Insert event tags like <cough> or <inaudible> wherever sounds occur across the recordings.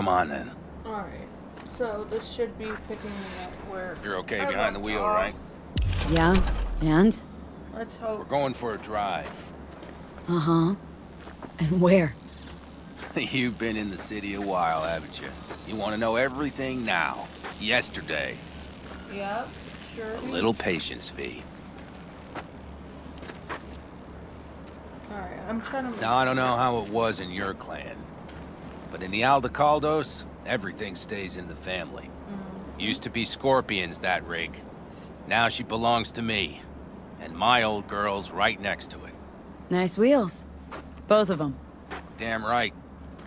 Come on then. Alright. So this should be picking me up where You're okay I behind the wheel, off. right? Yeah? And? Let's hope. We're going for a drive. Uh-huh. And where? <laughs> You've been in the city a while, haven't you? You want to know everything now. Yesterday. Yep. Sure. A little patience, V. Alright. I'm trying to. Now, I don't know how it was in your clan, but in the Aldecaldos, everything stays in the family. Mm. Used to be Scorpions, that rig. Now she belongs to me. And my old girl's right next to it. Nice wheels. Both of them. Damn right.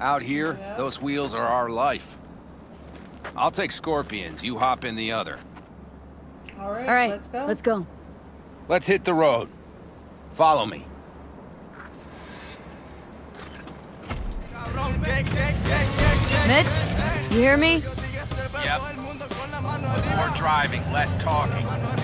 Out here, Yeah. those wheels are our life. I'll take Scorpions, you hop in the other. Alright. All right, Let's go. Let's go. Let's hit the road. Follow me. Mitch, you hear me? Yep. More driving, less talking.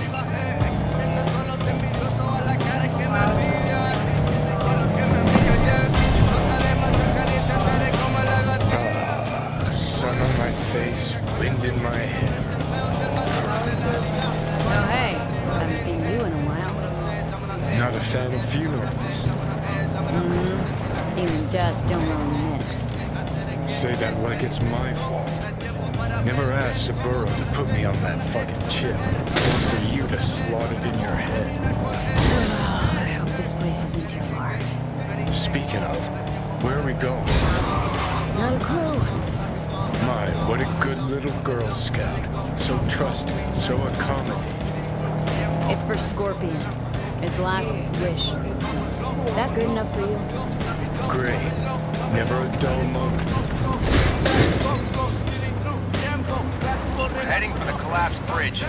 It's my fault. Never asked Saburo to put me on that fucking chip. Or for you to slot it in your head. I hope this place isn't too far. Speaking of, where are we going? Not a clue. My, what a good little Girl Scout. So trusting, so accommodating. It's for Scorpion. His last wish. So, that good enough for you? Great. Never a dull moment. Collapsed bridge.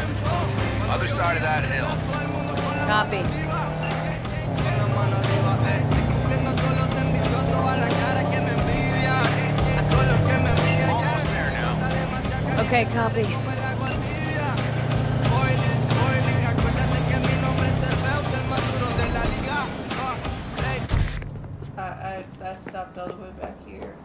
Other side of that hill. Copy. Almost there now. Okay, copy. I, I, I stopped all the way back here.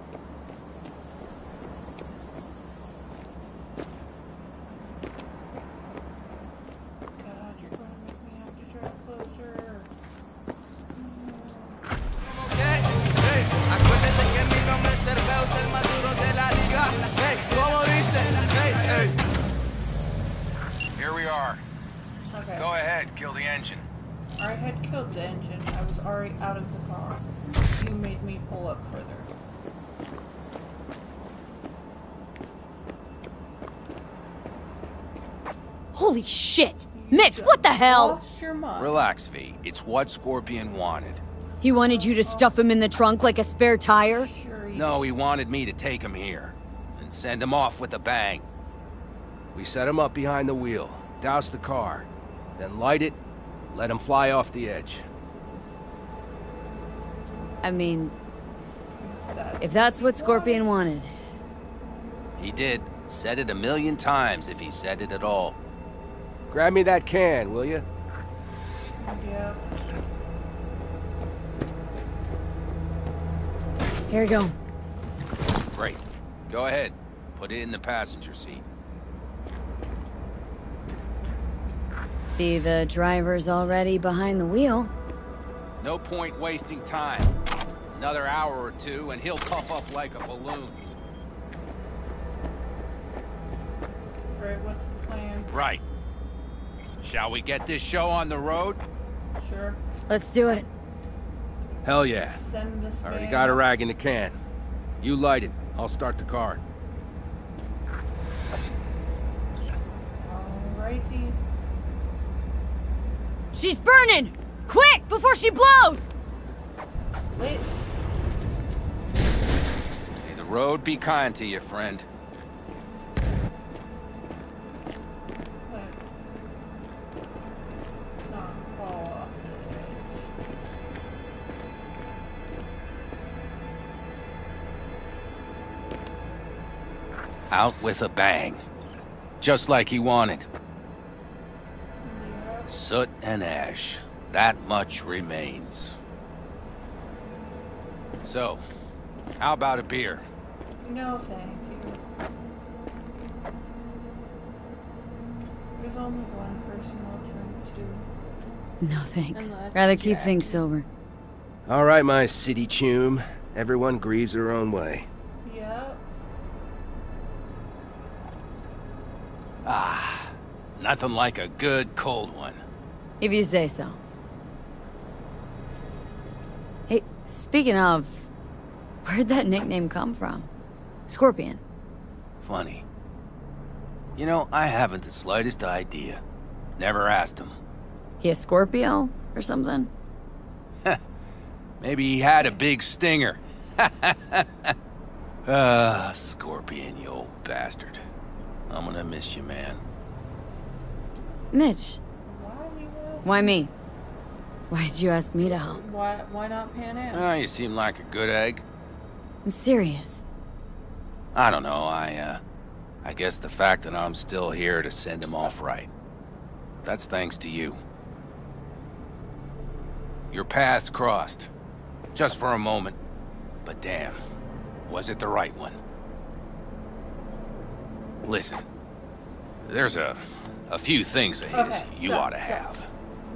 Here we are. Okay. Go ahead, kill the engine. I had killed the engine. I was already out of the car. You made me pull up further. Holy shit! Mitch, what the hell? Your mind. Relax, V. It's what Scorpion wanted. He wanted you to stuff him in the trunk like a spare tire? Sure you No, he wanted me to take him here and send him off with a bang. We set him up behind the wheel, douse the car, then light it, let him fly off the edge. I mean, if that's what Scorpion wanted. He did. Said it a million times if he said it at all. Grab me that can, will you? yeah. Here you go. Great. Go ahead. Put it in the passenger seat. See, the driver's already behind the wheel. No point wasting time. Another hour or two, and he'll puff up like a balloon. Right, what's the plan? Right. Shall we get this show on the road? Sure. Let's do it. Hell yeah. Send this Already man got a rag in the can. You light it. I'll start the car. She's burning! Quick, before she blows! Wait. May the road be kind to you, friend. But not fall off the edge. Out with a bang. Just like he wanted. Yep. Soot and ash. That much remains. So, how about a beer? No, thank you. There's only one person I'll drink to. No thanks. Rather keep Jack. things sober. All right, my city chum. Everyone grieves their own way. Yep. Ah, nothing like a good cold one. If you say so. Hey, speaking of, where'd that nickname come from? Scorpion. Funny. You know, I haven't the slightest idea. Never asked him. He a Scorpio or something? Maybe he had a big stinger. <laughs> Ah, Scorpion, you old bastard. I'm gonna miss you, man. Mitch, Why do you ask? why me? Why'd you ask me to help? Why, why not Panam? Ah, you seem like a good egg. I'm serious. I don't know, I, uh... I guess the fact that I'm still here to send him off right. That's thanks to you. Your paths crossed. Just for a moment. But damn, was it the right one? Listen, there's a... a few things his Okay, you so- ought to so- have.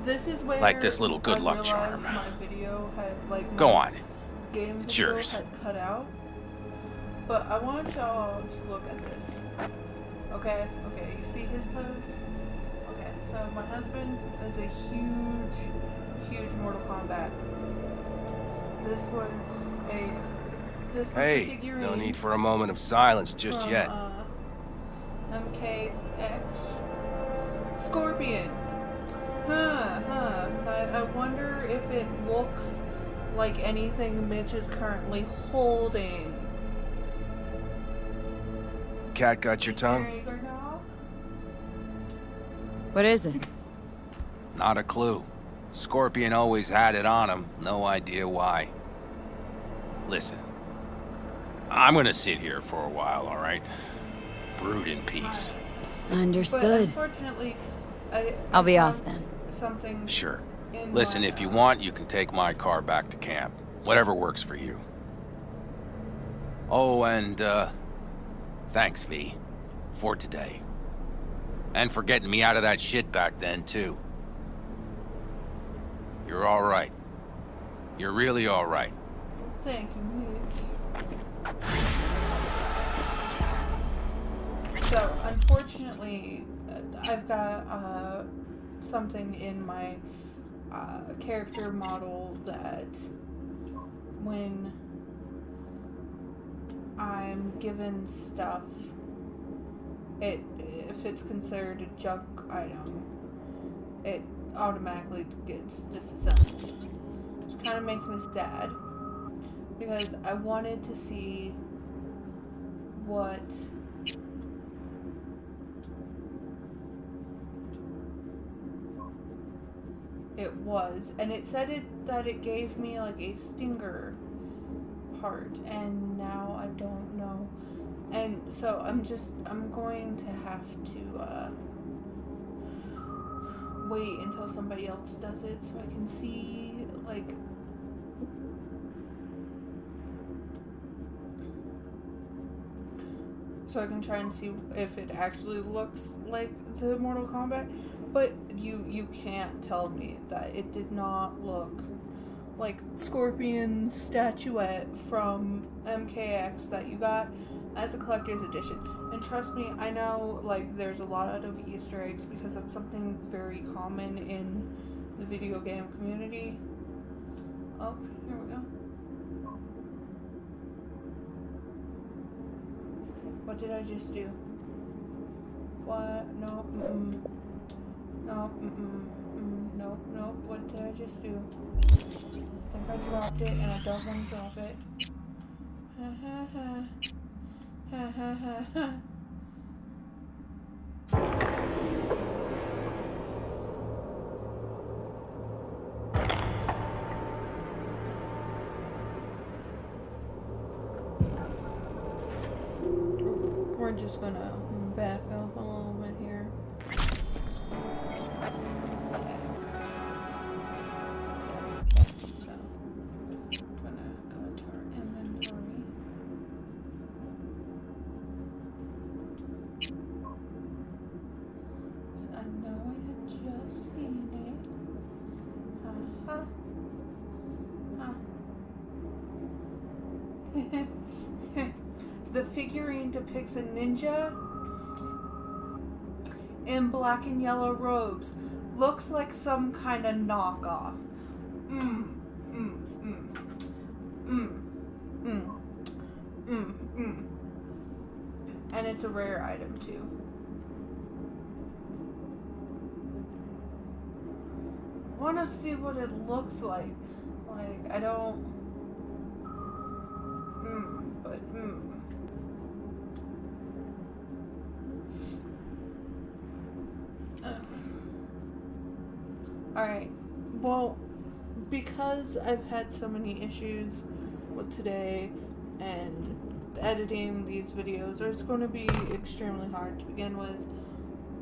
This is where Like this little good I luck charm. My video had like Go on. Game It's yours. had cut out. But I want y'all to look at this. Okay, okay. You see his pose? Okay, so my husband is a huge, huge Mortal Kombat. This was a this was Hey, figurine no need for a moment of silence just from, yet. Uh, MKX Scorpion. Huh, huh. I, I wonder if it looks like anything Mitch is currently holding. Cat got your tongue? What is it? <laughs> Not a clue. Scorpion always had it on him, no idea why. Listen, I'm gonna sit here for a while, all right? Brood in peace. But Understood. unfortunately, I, I'll I be off then. Something. Sure. Listen, if you want, you can take my car back to camp. Whatever works for you. Oh, and, uh, thanks, V, for today. And for getting me out of that shit back then, too. You're all right. You're really all right. Thank you, Mitch. So, unfortunately, uh, I've got uh, something in my uh, character model that when I'm given stuff, it if it's considered a junk item, it automatically gets disassembled. Which kind of makes me sad because I wanted to see what it was and it said it that it gave me like a stinger part and now I don't know and so I'm just I'm going to have to uh wait until somebody else does it so I can see like so I can try and see if it actually looks like the Mortal Kombat. But you you can't tell me that it did not look like Scorpion statuette from MKX that you got as a collector's edition. And trust me, I know like there's a lot of Easter eggs because that's something very common in the video game community. Oh, here we go. What did I just do? What? No. Mm-mm. No. Mm-mm. Mm, no. No. What did I just do? I think I dropped it, and I don't want to drop it. Ha ha ha. Ha ha ha ha. We're just gonna back up know I had just seen it. Ha ha. Ha. <laughs> the figurine depicts a ninja in black and yellow robes. Looks like some kind of knockoff. Mmm, mmm, mmm, mmm, mmm, mmm, mmm. And it's a rare item, too. Want to see what it looks like. Like I don't. Mm, but mm. Alright. Well, because I've had so many issues with today and editing these videos, it's going to be extremely hard to begin with,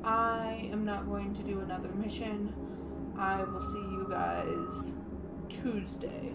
I am not going to do another mission. I will see you guys Tuesday.